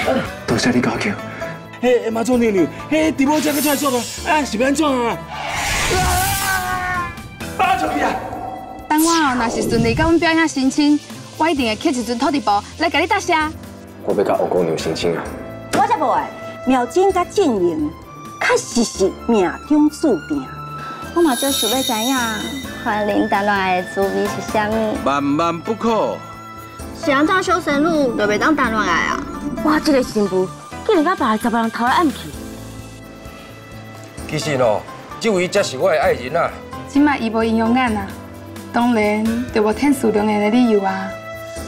我多谢你教桥。嘿，马祖娘娘，嘿，地某姐去出来做啊？啊，是要安怎啊？打出去啊！等我哦，若是顺利甲阮表兄申请，我一定会刻一尊土地婆来甲你答谢。我要甲吴姑娘申请啊！我才不会，妙晶甲建营，确实是命中注定。我嘛最想要知影，怀林谈恋爱的滋味是啥物？万万不可！是安怎小生女就袂当谈恋爱啊？我这个新妇竟然甲别个十个人偷来暗去。其实哦，这位才是我的爱人啊！今麦伊无影响眼啊，当然就无天数两年的理由啊。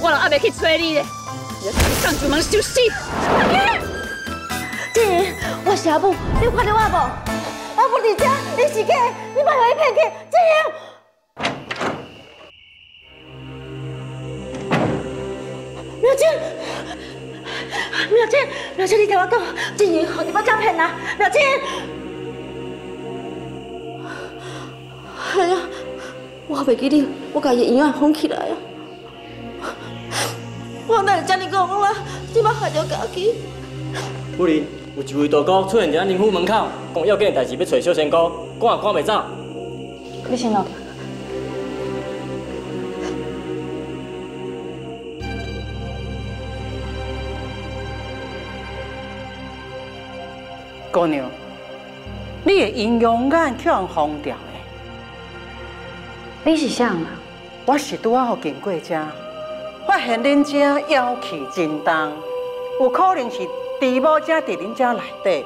我还未去找你咧，你上主门休息。静 怡，我是阿母，你有看到我无？阿母伫这，你是假，你莫互伊骗去。静怡，苗静，苗静，苗静，你听我讲，静怡，互你要诈骗啦，苗静。哎呀，我袂记得，我甲伊永远放起来啊！我哪会这样讲啦？你莫害着家己。夫人，有一位大哥出现在宁府门口，讲要紧的代志要找小仙姑，赶也赶袂走。你先落。姑娘，你的阴阳眼却人封掉的。你是谁啊？我是拄啊，互经过这，发现恁家妖气真重，有可能是地母家伫恁家内底，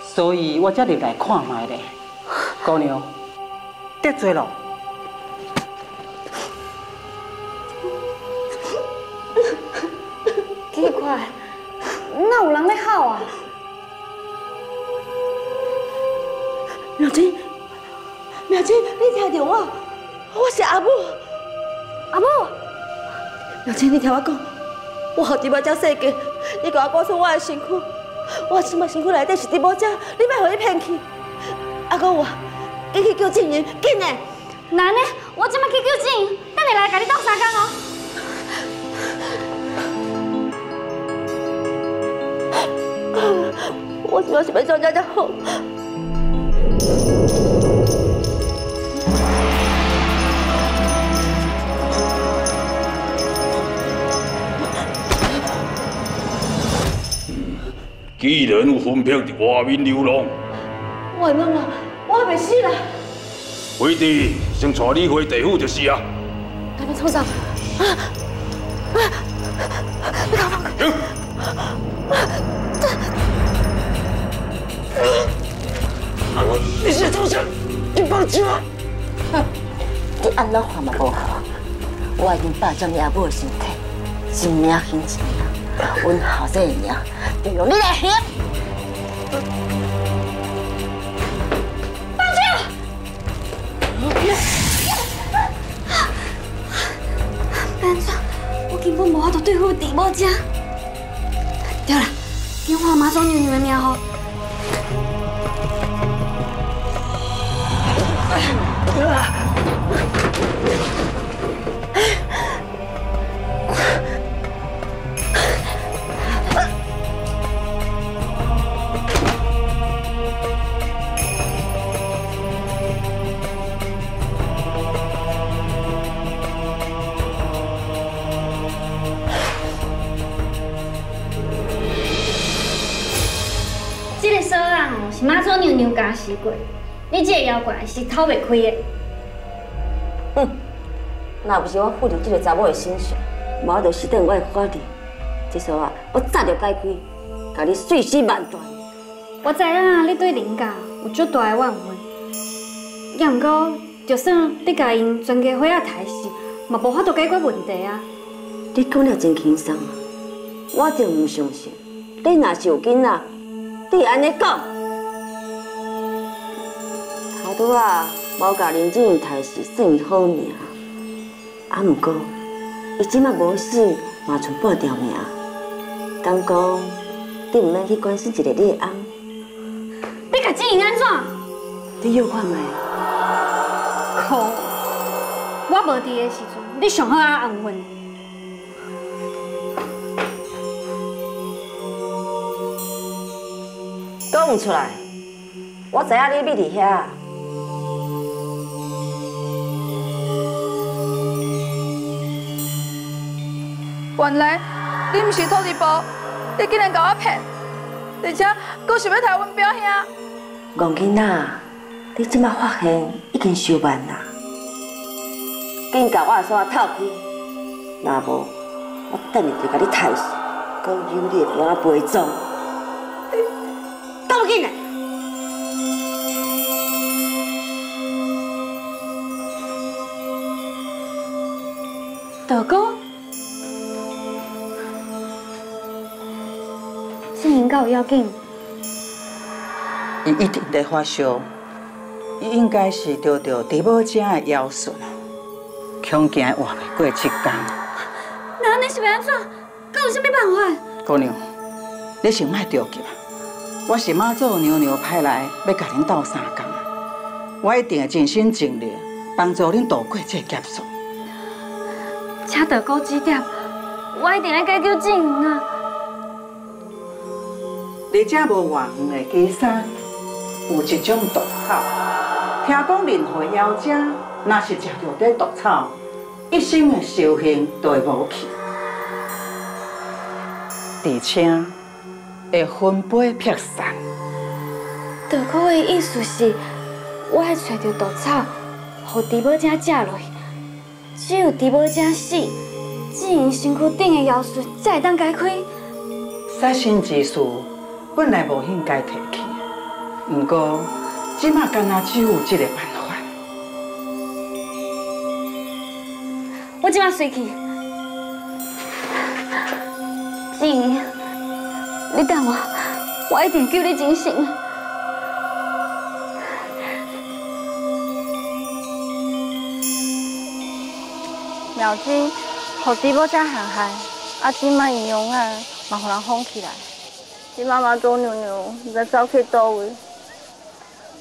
所以我才入来看卖的。姑娘，得罪咯。苗金，你听到我？我是阿母，阿母。苗金，你听我讲，我和地宝姐世界，你甲我告诉我的身躯，我即马身躯内底是地宝姐，你莫互伊骗去。阿哥我，你去叫静云，紧的。难呢？我即马去叫静云，等下来甲你斗相共哦。我即马是要怎样才好？既然有分票伫外面流浪，完了啦，我还没死啦！回弟先带你回地府就是啊。他们冲上！啊啊！你干嘛？你是冲上！你放弃我！哼！你安怎话嘛无好，我已经霸占你阿母的身体，一命还一命。阮后生的命，就用你来还。放手！班长，我根本无法度对付地某姐。对了，电话马上娘娘的名号。这你这个妖怪是逃袂开的。哼，若不是我附伫这个查某的身上，无就死等我的法律。这锁啊，我早就解开，甲你碎尸万段。我知影你对林家有足大的怨恨，也毋过，就算你甲因全家伙仔杀死，嘛无法度解决问题啊。你讲了真轻松啊，我就唔相信。你若是有囡仔，你安尼讲？拄啊，无教林正太是算好命，啊，毋过伊即摆无死，嘛剩半条命。敢讲你毋免去关心一下你翁？你甲正英安怎？你约看卖？可我无伫的时阵，你上好啊安稳。讲出来，我知影你咪伫遐。原来你不是土地部，你竟然甲我骗，而且佫想要杀阮表兄。戆囡仔，你即马发现已经伤晚啦，紧甲我锁透开，若无我等下就甲你杀死，搁有你的我陪葬。赶紧来！大哥，这应该有要紧。伊一定在发烧，伊应该是得到猪母姐的妖术，恐惊活袂过七天。那你是要安怎？阁有啥物办法？姑娘，你先莫着急啊！我是妈祖娘娘派来要甲恁斗相共，我一定会尽心尽力帮助恁度过这劫数。请大哥指点，我一定要解救静云啊！你这无远的基山，有一种毒草，听讲任何妖精若是食到这毒草，一生的修行都会无去，而且会魂飞魄散。大哥的意思是，我要找到毒草，互猪母仔食落去。只有猪母仔死，只因身躯顶的妖术才会当解开。杀身之事本来无应该提起，不过即马干阿只有这个办法。我即马随去。静怡，你等我，我一定救你精神。妙金，互猪母遮寒寒，啊，即摆营养啊，嘛互人放起来。即妈妈做娘娘，唔知走去倒位，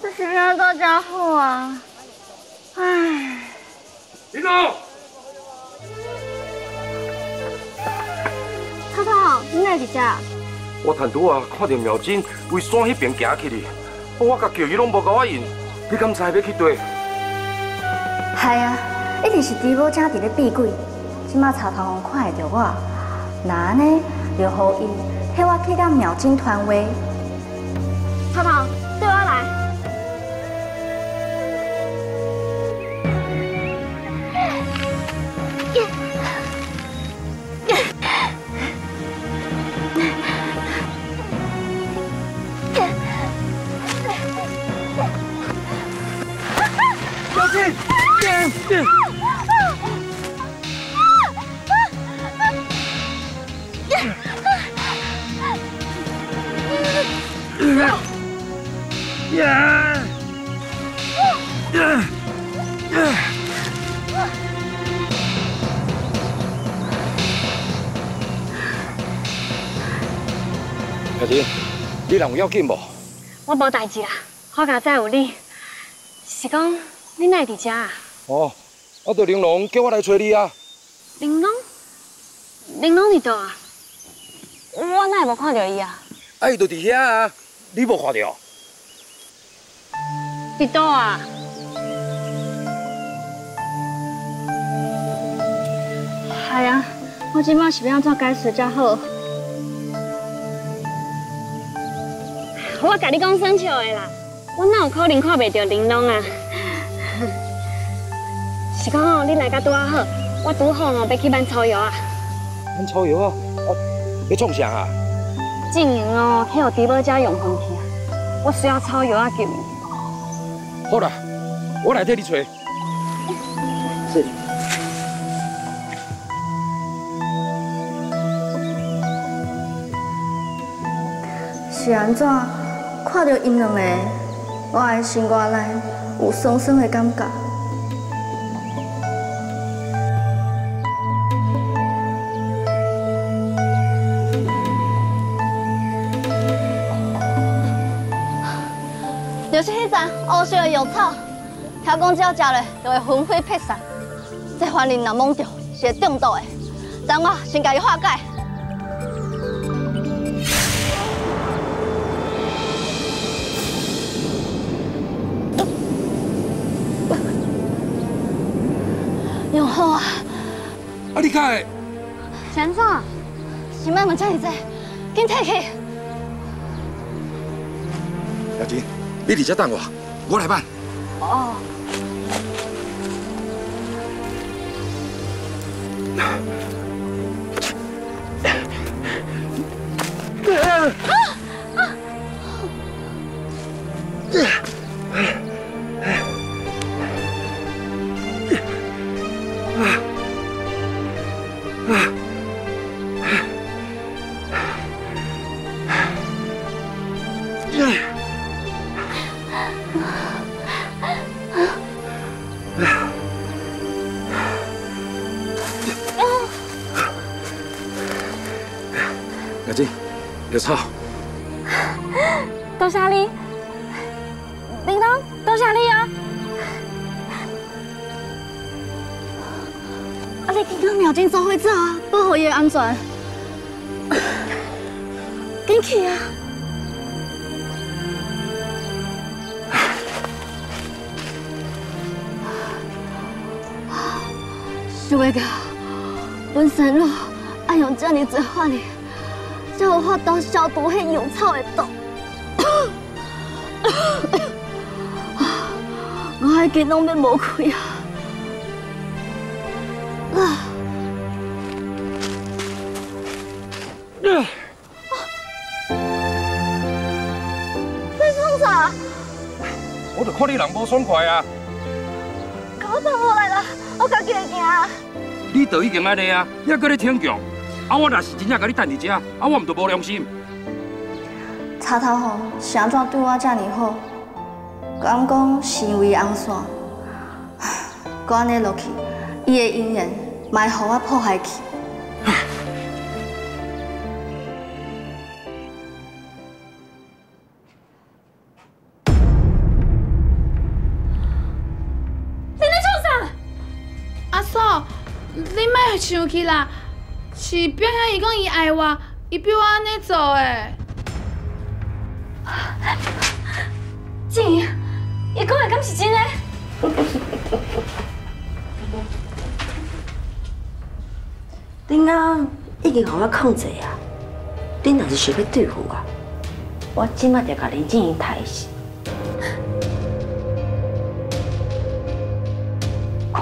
这是安怎才好啊？唉。林总，涛涛，你哪伫遮？我趁拄啊看到苗金为山迄边行去哩，我甲叫伊拢无甲我应，你敢知要去佗？系啊，一定是猪母遮伫咧避鬼，即马查头风看会着我，那安尼就互伊替我去甲妙金团话。涛涛，人有要紧无？我无代志啦，好佳再有你。是讲你哪会伫遮啊？哦，啊，着玲珑叫我来找你啊。玲珑，玲珑伫倒啊？我哪会无看到伊啊？啊，伊就伫遐啊，你无看到？伫倒啊？系啊，我即摆是要安怎解释才好？我甲你讲算笑的啦，我哪有可能看袂到玲珑啊？是讲哦，你来甲拄啊好，我拄好哦要去买草药啊。买草药啊？啊，要创啥啊？正营哦，迄个猪母仔用风去啊，我需要草药啊救伊。好啦，我来替你找。是。是安怎？看到因两个，我的心肝内有酸酸的感觉。就是迄丛乌色的药草，听讲只要食落就会魂飞魄散。这凡人若摸着，是会中毒的。等我先甲伊化解。好啊！啊，你看会？先生，是卖问这么济，紧退去。小金，你伫这等我，我来办。哦。啊。想袂到，本身路爱用这么多法力，才有法度消毒迄药草的毒。我还见拢要无开啊！啊！你创啥？我就看你人无爽快啊！我跑无来啦，我家己会行。你都已经安尼啊，你还搁咧逞强？啊，我若是真正甲你等伫遮，啊，我毋就无良心。插头红是安怎对我遮尼好？敢讲是因为红线？搁安尼落去，伊的姻缘会互我破坏去。莫生气啦，是表兄伊讲伊爱我，伊逼我安尼做诶。静怡，伊讲的敢是真的？恁阿已经互我控制啊！恁若是想要对付我，我即马就甲林静怡杀死。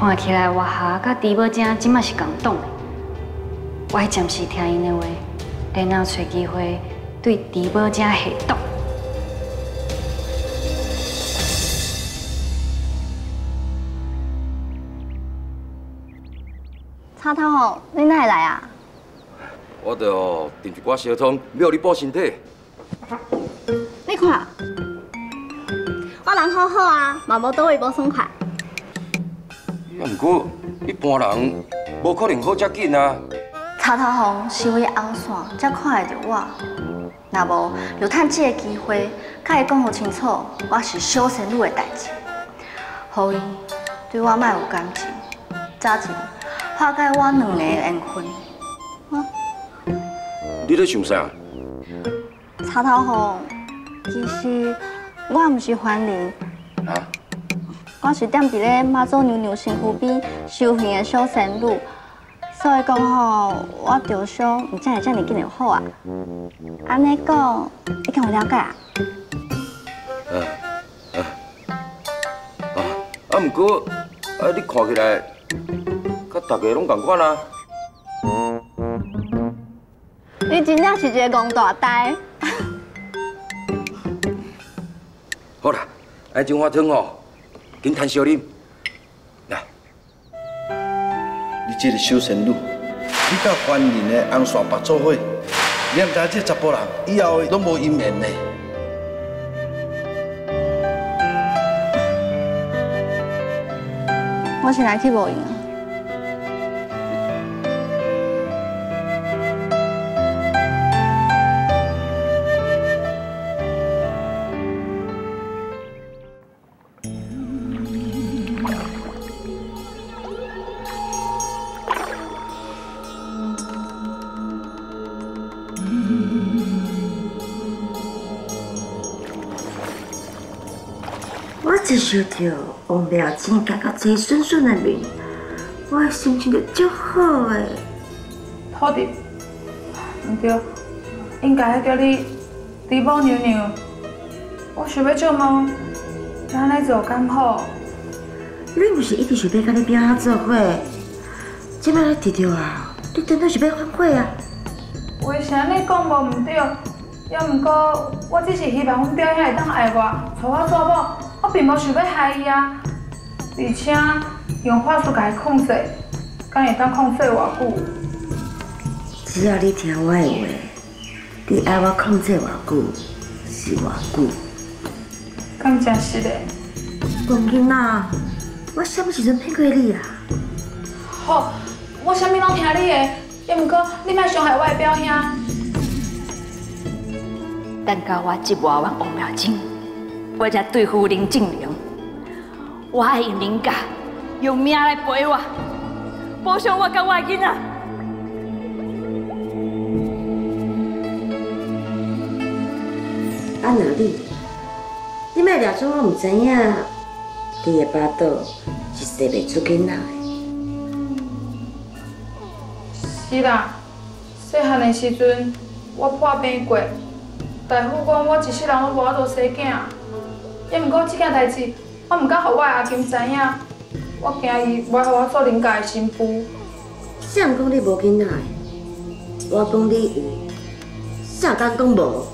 看起来外下甲猪宝正即马是共党的，我会暂时听因的话，然后找机会对猪宝正下毒。插头吼，你哪会来啊？我着订一寡小汤，要你补身体。你看，我人好好啊，嘛无倒位无爽快。啊，毋过一般人无可能好遮紧啊。插头红是为红线才看会着我，若无就趁这个机会，甲伊讲好清楚，我是小仙女的代志，互伊对我莫有感情，早前化解我两个的缘分。你咧想啥？插头红，其实我毋是凡人，啊？我是踮伫咧妈祖娘娘身躯边修行的小仙女。所以讲吼，我着想唔才会遮尔紧就好啊。安尼讲，你敢有了解啊？啊啊啊！啊，毋过啊，你看起来甲大家拢同款啊。你真正是一个戆大呆。好啦，爱种花汤哦，紧摊小林。来，你这个小仙女，你甲欢迎的红线白做伙，你毋知这查甫人以后拢无姻缘呢。我是来去无用接受到王妙珍家到这顺顺的命，我的心情就足好诶。土地，唔对，应该叫你弟母娘娘。我想要做梦，安尼做刚好。你不是一直想要跟你表兄做伙？即摆来得到啊，你真正是要反悔啊？为啥你讲无唔对？也毋过，我只是希望阮表兄会当爱我，找我做某，我并无想要害伊啊。而且用法术甲伊控制，敢会当控制偌久？只要你听我的话，你爱我控制偌久是偌久。敢真实的？王囡仔，我什么时阵骗过你啊？好，我啥物拢听你的，也毋过你莫伤害我的表兄。等到我集完完王妙金，我才对付林静玲。我爱用林家，用命来陪我，补偿我甲我的囡仔。啊，哪里？你莫抓住我唔知影，你的巴肚是生袂出囡仔的。是啦，细汉的时阵我破病过，大夫讲我一世人我无法度生囝，也毋过这件代志我毋敢互我的阿金知影，我惊伊袂互我做林家的新妇。谁讲你无囡仔？我讲你有，谁敢讲无？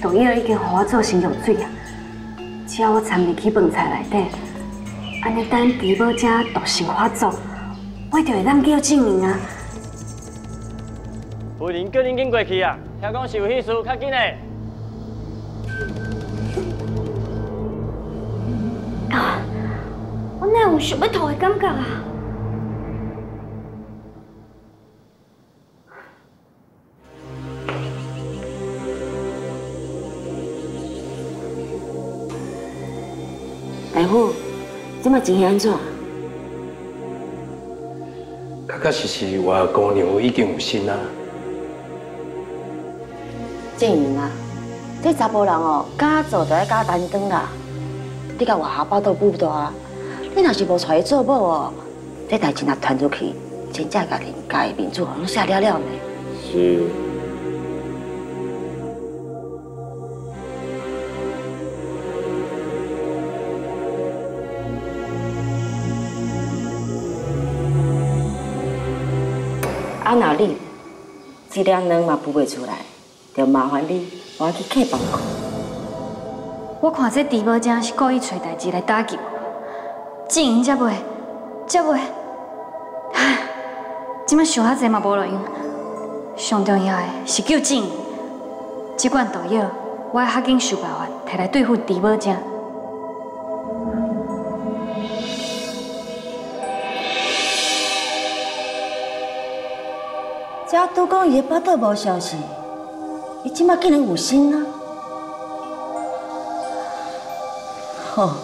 杜叶已经互我做成药水啊，只要我掺入去饭菜内底，安尼等猪母这毒性发作，我就会当叫证明啊。夫人叫恁紧过去啊！听讲是有喜事，较紧嘞。啊，我哪有想要吐的感觉啊？大夫，这么情形安怎？确确实实，我姑娘已经有心啊。证明啊，这查甫人哦，敢做就要敢担当啦。你甲外下巴肚补大，你若是无带伊做某哦，这代志若传出去，真正甲人家的面子拢下了了呢。是。啊，那你一两两嘛补袂出来，就麻烦你我去客房看。我看这猪母精是故意找代志来打击我，静莹才袂，才袂，唉，即摆想遐济嘛无路用。上重要的是救静莹，这款毒药我要较紧想办法摕来对付猪母精。只拄讲伊的巴肚无消息，伊即摆竟然有心啊！好，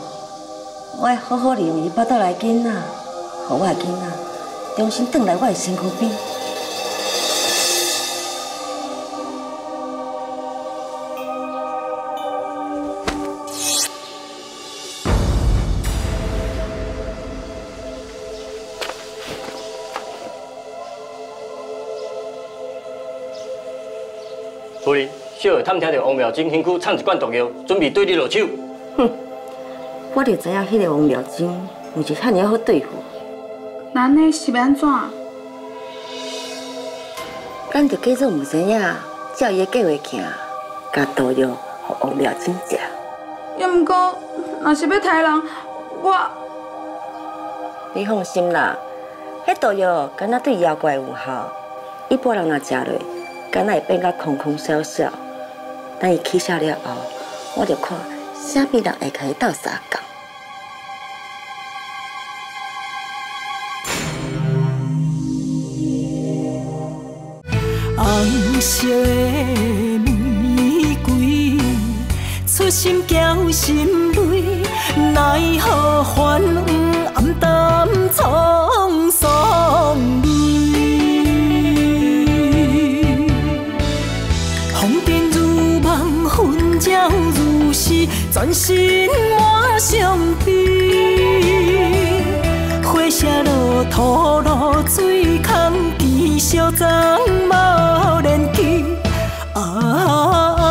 我会好好利用伊巴肚来囡仔，互我的囡仔重新转来我的身躯边。小儿探听到王妙金身躯藏一罐毒药，准备对你落手。哼我就知影迄个王妙金毋是遐尔好对付，那呢是要安怎？咱就假做毋知影，照伊的计划行，甲毒药互王妙金食。也毋过，若是要杀人，我你放心啦，迄毒药敢若对妖怪有效，一般人若食落，敢若会变甲空空小小。等伊起效了后，我就看啥物人会甲伊斗相共。红色的玫瑰，出心交心泪，奈何还黄暗淡苍全身满伤悲。花谢落土路水空，见小曾无连记。啊